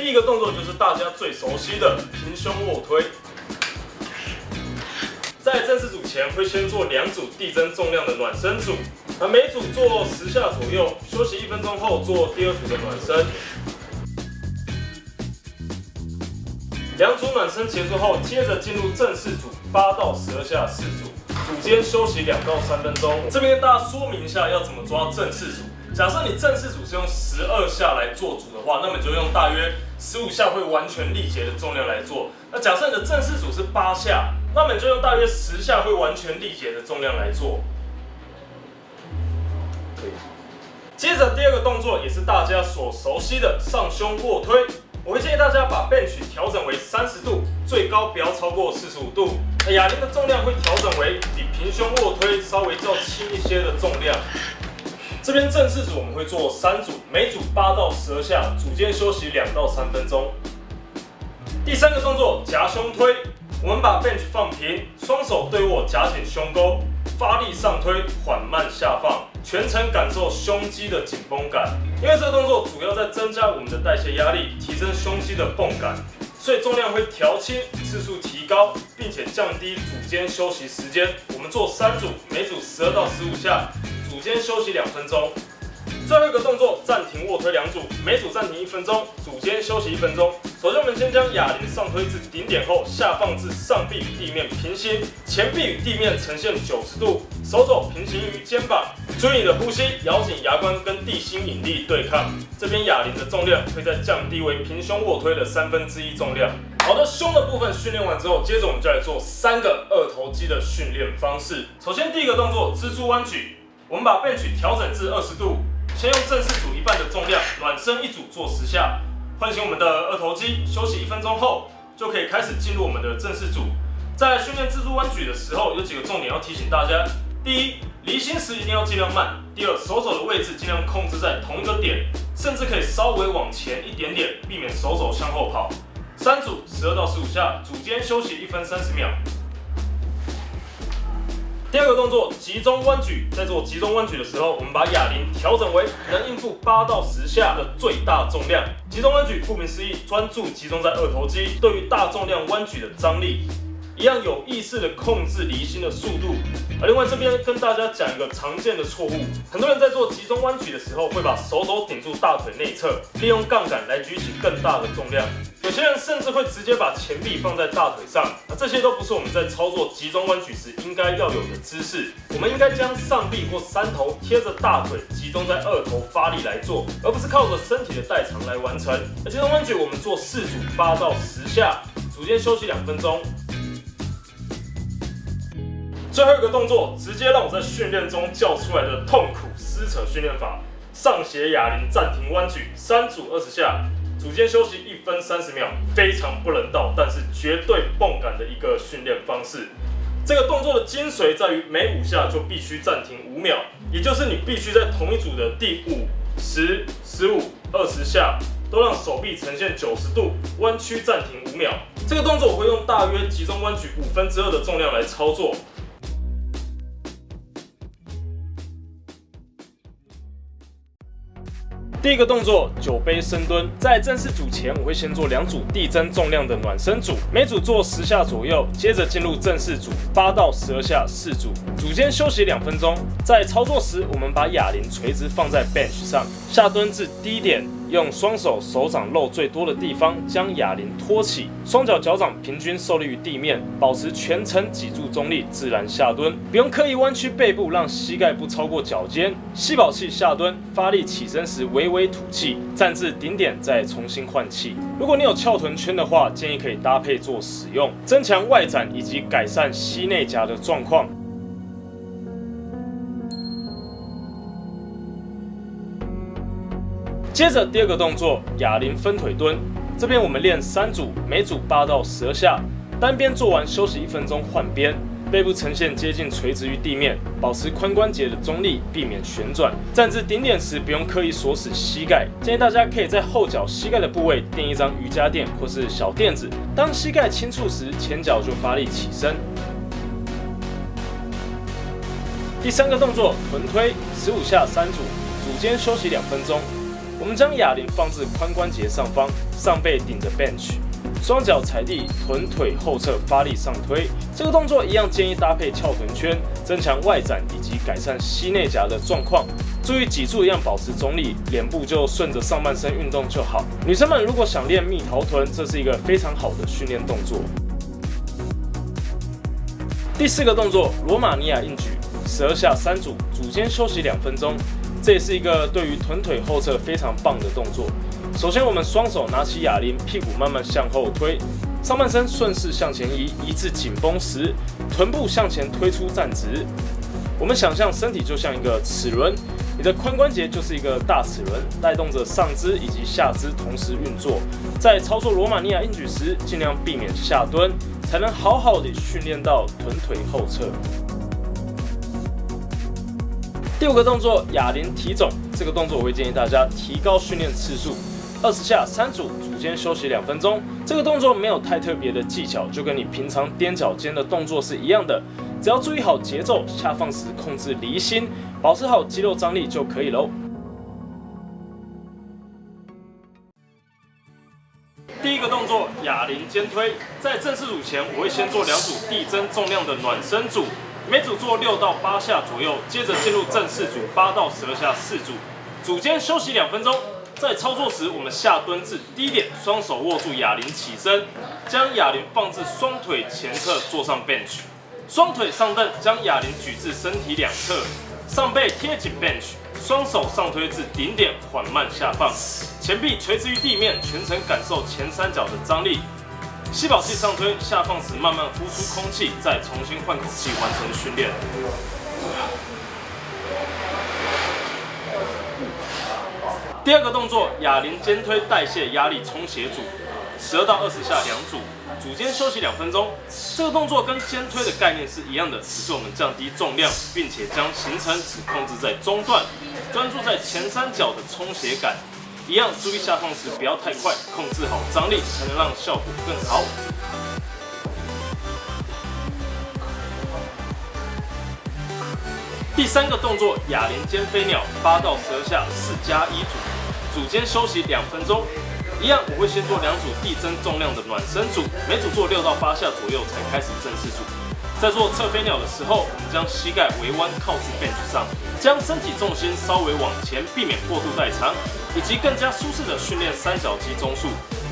第一个动作就是大家最熟悉的平胸卧推。在正式组前会先做两组递增重量的暖身组，那每组做十下左右，休息一分钟后做第二组的暖身。两组暖身结束后，接着进入正式组，八到十二下四组，组间休息两到三分钟。这边跟大家说明一下要怎么抓正式组。假设你正式组是用十二下来做组的话，那么你就用大约十五下会完全力竭的重量来做。那假设你的正式组是八下。那么你就用大约十下会完全力竭的重量来做。可以。接着第二个动作也是大家所熟悉的上胸卧推，我会建议大家把 bench 调整为三十度，最高不要超过四十五度。哑铃的重量会调整为比平胸卧推稍微较轻一些的重量。这边正式组我们会做三组，每组八到十二下，组间休息两到三分钟。第三个动作夹胸推。我们把 bench 放平，双手对握，夹紧胸沟，发力上推，缓慢下放，全程感受胸肌的紧绷感。因为这个动作主要在增加我们的代谢压力，提升胸肌的泵感，所以重量会调轻，次数提高，并且降低组间休息时间。我们做三组，每组十二到十五下，组间休息两分钟。最后一个动作，暂停卧推两组，每组暂停一分钟，组间休息一分钟。首先，我们先将哑铃上推至顶点后，下放至上臂与地面平行，前臂与地面呈现九十度，手肘平行于肩膀。注意你的呼吸，咬紧牙关跟地心引力对抗。这边哑铃的重量会再降低为平胸卧推的三分之一重量。好的，胸的部分训练完之后，接着我们就来做三个二头肌的训练方式。首先，第一个动作，蜘蛛弯举，我们把 bench 调整至二十度。先用正式组一半的重量，暖身一组做十下，唤醒我们的二头肌。休息一分钟后，就可以开始进入我们的正式组。在训练蜘蛛弯举的时候，有几个重点要提醒大家：第一，离心时一定要尽量慢；第二，手肘的位置尽量控制在同一个点，甚至可以稍微往前一点点，避免手肘向后跑。三组十二到十五下，组间休息一分三十秒。第二个动作，集中弯举。在做集中弯举的时候，我们把哑铃调整为能应付八到十下的最大重量。集中弯举，顾名思义，专注集中在二头肌对于大重量弯举的张力。一样有意识的控制离心的速度。而另外这边跟大家讲一个常见的错误，很多人在做集中弯举的时候，会把手肘顶住大腿内侧，利用杠杆来举起更大的重量。有些人甚至会直接把前臂放在大腿上，那这些都不是我们在操作集中弯举时应该要有的姿势。我们应该将上臂或三头贴着大腿，集中在二头发力来做，而不是靠着身体的代偿来完成。而集中弯举我们做四组，八到十下，组间休息两分钟。最后一个动作，直接让我在训练中叫出来的痛苦撕扯训练法：上斜哑铃暂停弯举，三组二十下，组间休息一分三十秒，非常不人道，但是绝对泵感的一个训练方式。这个动作的精髓在于每五下就必须暂停五秒，也就是你必须在同一组的第五、十、十五、二十下都让手臂呈现九十度弯曲，暂停五秒。这个动作我会用大约集中弯举五分之二的重量来操作。第一个动作，酒杯深蹲。在正式组前，我会先做两组递增重量的暖身组，每组做十下左右。接着进入正式组，八到十二下四组，组间休息两分钟。在操作时，我们把哑铃垂直放在 bench 上，下蹲至低点。用双手手掌露最多的地方将哑铃托起，双脚脚掌平均受力于地面，保持全程脊柱中立，自然下蹲，不用刻意弯曲背部，让膝盖不超过脚尖。吸饱气下蹲，发力起身时微微吐气，站至顶点再重新换气。如果你有翘臀圈的话，建议可以搭配做使用，增强外展以及改善膝内夹的状况。接着第二个动作，哑铃分腿蹲。这边我们练三组，每组八到十二下。单边做完休息一分钟，换边。背部呈现接近垂直于地面，保持髋关节的中立，避免旋转。站至顶点时，不用刻意锁死膝盖。建议大家可以在后脚膝盖的部位垫一张瑜伽垫或是小垫子。当膝盖轻触时，前脚就发力起身。第三个动作，臀推，十五下三组，组间休息两分钟。我们将哑铃放置髋关节上方，上背顶着 bench，双脚踩地，臀腿后侧发力上推。这个动作一样建议搭配翘臀圈，增强外展以及改善膝内夹的状况。注意脊柱一样保持中立，脸部就顺着上半身运动就好。女生们如果想练蜜桃臀，这是一个非常好的训练动作。第四个动作，罗马尼亚硬举，十二下三组，组间休息两分钟。这也是一个对于臀腿后侧非常棒的动作。首先，我们双手拿起哑铃，屁股慢慢向后推，上半身顺势向前移，移至紧绷时，臀部向前推出站直。我们想象身体就像一个齿轮，你的髋关节就是一个大齿轮，带动着上肢以及下肢同时运作。在操作罗马尼亚硬举时，尽量避免下蹲，才能好好的训练到臀腿后侧。第五个动作，哑铃提踵。这个动作我会建议大家提高训练次数，二十下三组，组间休息两分钟。这个动作没有太特别的技巧，就跟你平常踮脚尖的动作是一样的。只要注意好节奏，下放时控制离心，保持好肌肉张力就可以喽。第一个动作，哑铃肩推。在正式组前，我会先做两组递增重量的暖身组，每组做六到八下左右。接着进入正式组八到十二下四组，组间休息两分钟。在操作时，我们下蹲至低点，双手握住哑铃起身，将哑铃放置双腿前侧，坐上 bench。双腿上蹬，将哑铃举至身体两侧，上背贴紧 bench，双手上推至顶点，缓慢下放，前臂垂直于地面，全程感受前三角的张力。吸饱气上推，下放时慢慢呼出空气，再重新换口气完成训练。第二个动作，哑铃肩推代谢压力冲斜组，十二到二十下两组。组间休息两分钟，这个动作跟肩推的概念是一样的，只是我们降低重量，并且将行程只控制在中段，专注在前三角的冲斜感。一样，注意下放时不要太快，控制好张力，才能让效果更好。第三个动作，哑铃肩飞鸟，八到十二下，四加一组，组间休息两分钟。一样，我会先做两组递增重量的暖身组，每组做六到八下左右才开始正式组。在做侧飞鸟的时候，我们将膝盖微弯靠至 bench 上，将身体重心稍微往前，避免过度代偿，以及更加舒适的训练三角肌中束。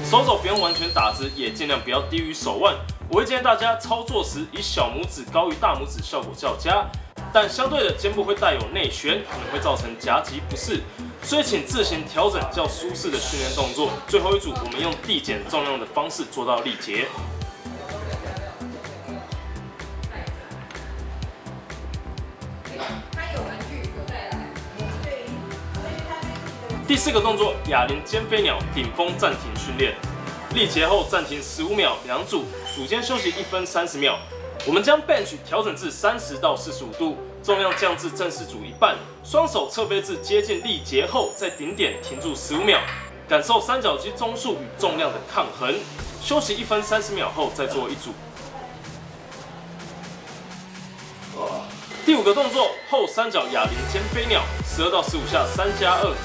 手肘不用完全打直，也尽量不要低于手腕。我会建议大家操作时以小拇指高于大拇指，效果较佳。但相对的，肩部会带有内旋，可能会造成夹击不适。所以请自行调整较舒适的训练动作。最后一组，我们用递减重量的方式做到力竭。第四个动作，哑铃肩飞鸟顶峰暂停训练，力竭后暂停十五秒，两组，组间休息一分三十秒。我们将 bench 调整至三十到四十五度。重量降至正式组一半，双手侧飞至接近力竭后，在顶点停住十五秒，感受三角肌中束与重量的抗衡。休息一分三十秒后再做一组。第五个动作后三角哑铃肩飞鸟，十二到十五下三加二组。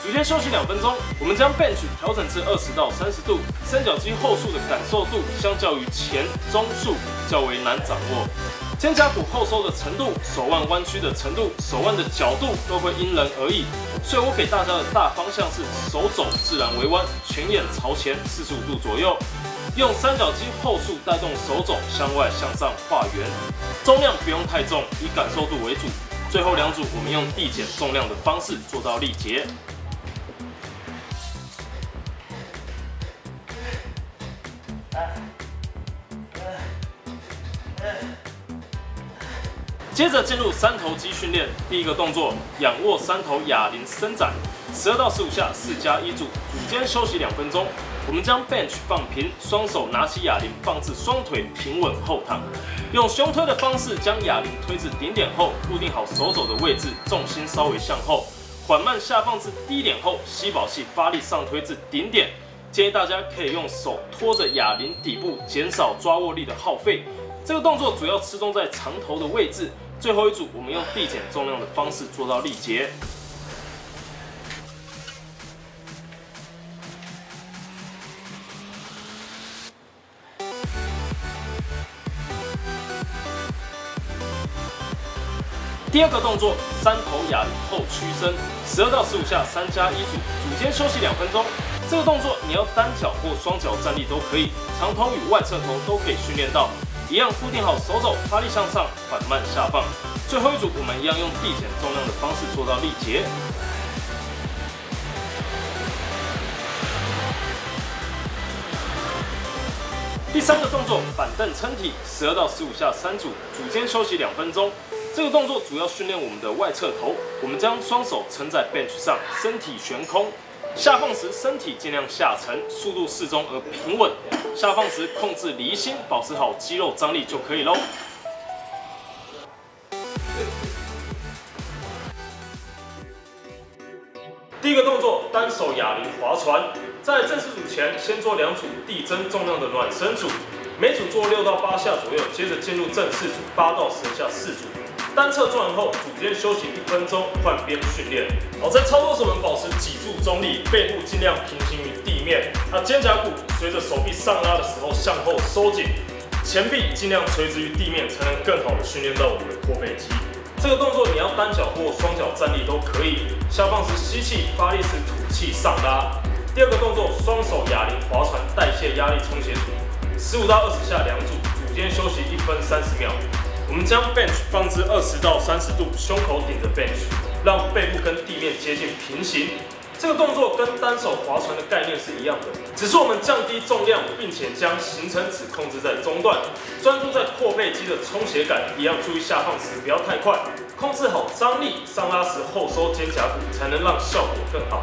组间休息两分钟，我们将 bench 调整至二十到三十度，三角肌后束的感受度相较于前中束较为难掌握。肩胛骨后收的程度、手腕弯曲的程度、手腕的角度都会因人而异，所以我给大家的大方向是手肘自然微弯，全眼朝前四十五度左右，用三角肌后束带动手肘向外向上画圆，重量不用太重，以感受度为主。最后两组我们用递减重量的方式做到力竭。接着进入三头肌训练，第一个动作仰卧三头哑铃伸展，十二到十五下，四加一组，组间休息两分钟。我们将 bench 放平，双手拿起哑铃放置双腿平稳后躺，用胸推的方式将哑铃推至顶点后，固定好手肘的位置，重心稍微向后，缓慢下放至低点后，吸饱气发力上推至顶点。建议大家可以用手托着哑铃底部，减少抓握力的耗费。这个动作主要吃重在长头的位置。最后一组，我们用递减重量的方式做到力竭。第二个动作，三头哑铃后屈伸，十二到十五下，三加一组，组间休息两分钟。这个动作你要单脚或双脚站立都可以，长头与外侧头都可以训练到。一样固定好手肘，发力向上，缓慢下放。最后一组，我们一样用递减重量的方式做到力竭。第三个动作，板凳撑体，十二到十五下三组，组间休息两分钟。这个动作主要训练我们的外侧头。我们将双手撑在 bench 上，身体悬空，下放时身体尽量下沉，速度适中而平稳。下放时控制离心，保持好肌肉张力就可以喽。第一个动作，单手哑铃划船。在正式组前，先做两组递增重量的暖身组，每组做六到八下左右。接着进入正式组，八到十下四组。单侧做完后，组间休息一分钟，换边训练。好，在操作时我们保持脊柱中立，背部尽量平行于地面。那肩胛骨随着手臂上拉的时候向后收紧，前臂尽量垂直于地面，才能更好的训练到我们的阔背肌。这个动作你要单脚或双脚站立都可以。下放时吸气，发力时吐气上拉。第二个动作，双手哑铃划船代谢压力冲斜组，十五到二十下两组，组间休息一分三十秒。我们将 bench 放置二十到三十度，胸口顶着 bench，让背部跟地面接近平行。这个动作跟单手划船的概念是一样的，只是我们降低重量，并且将行程只控制在中段，专注在阔背肌的冲血感。一样注意下放时不要太快，控制好张力，上拉时后收肩胛骨，才能让效果更好。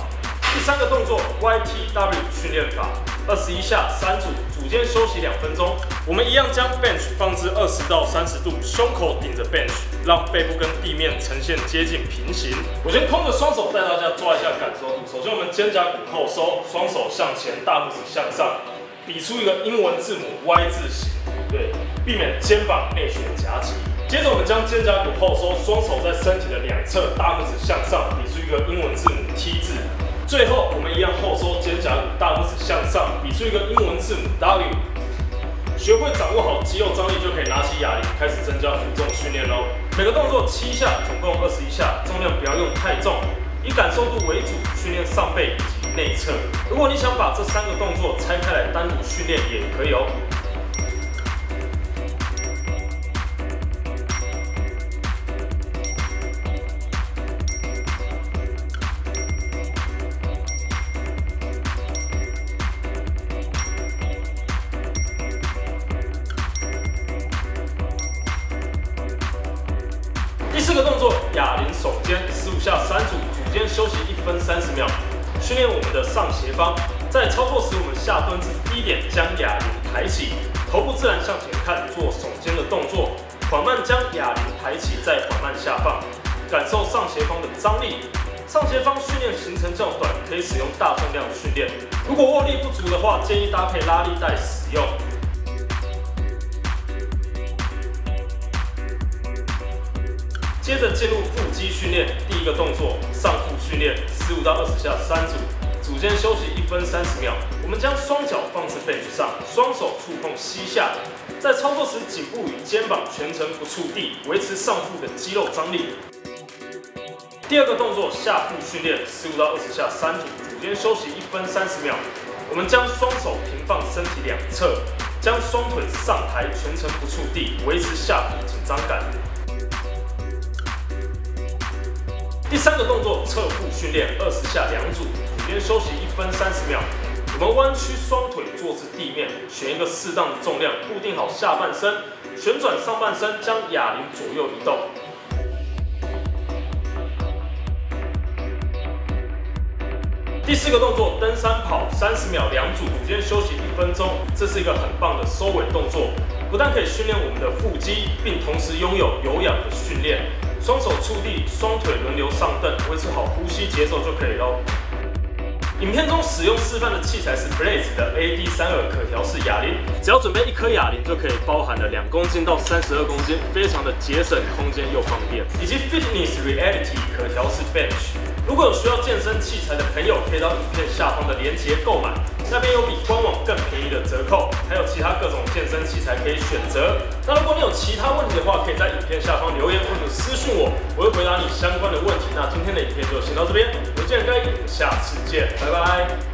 第三个动作 YTW 训练法，二十一下三组，组间休息两分钟。我们一样将 bench 放置二十到三十度，胸口顶着 bench，让背部跟地面呈现接近平行。我先空着双手带大家抓一下感受度。首先我们肩胛骨后收，双手向前，大拇指向上，比出一个英文字母 Y 字形，对，避免肩膀内旋夹击。接着我们将肩胛骨后收，双手在身体的两侧，大拇指向上，比出一个英文字母 T 字。最后，我们一样后收肩胛骨，大拇指向上，比出一个英文字母 W。学会掌握好肌肉张力，就可以拿起哑铃，开始增加负重训练喽。每个动作七下，总共二十一下，重量不要用太重，以感受度为主，训练上背以及内侧。如果你想把这三个动作拆开来单独训练，也可以哦。训练我们的上斜方。在操作时，我们下蹲至低点，将哑铃抬起，头部自然向前看，做耸肩的动作，缓慢将哑铃抬起，再缓慢下放，感受上斜方的张力。上斜方训练行程较短，可以使用大重量训练。如果握力不足的话，建议搭配拉力带使用。接着进入腹肌训练，第一个动作上腹训练，十五到二十下三组，组间休息一分三十秒。我们将双脚放置背上，双手触碰膝下，在操作时颈部与肩膀全程不触地，维持上腹的肌肉张力。第二个动作下腹训练，十五到二十下三组，组间休息一分三十秒。我们将双手平放身体两侧，将双腿上抬，全程不触地，维持下腹紧张感。第三个动作侧腹训练，二十下两组，组间休息一分三十秒。我们弯曲双腿坐至地面，选一个适当的重量，固定好下半身，旋转上半身，将哑铃左右移动。第四个动作登山跑，三十秒两组，组间休息一分钟。这是一个很棒的收尾动作，不但可以训练我们的腹肌，并同时拥有有氧的训练。双手触地，双腿轮流上蹬，维持好呼吸节奏就可以喽。影片中使用示范的器材是 Blaze 的 AD 三耳可调式哑铃，只要准备一颗哑铃就可以包含了两公斤到三十二公斤，非常的节省空间又方便。以及 Fitness Reality 可调式 Bench，如果有需要健身器材的朋友，可以到影片下方的链接购买，那边有比官网更便宜的折扣，还有其他各种。健身器材可以选择。那如果你有其他问题的话，可以在影片下方留言或者私讯我，我会回答你相关的问题。那今天的影片就先到这边，我是健哥，下次见，拜拜。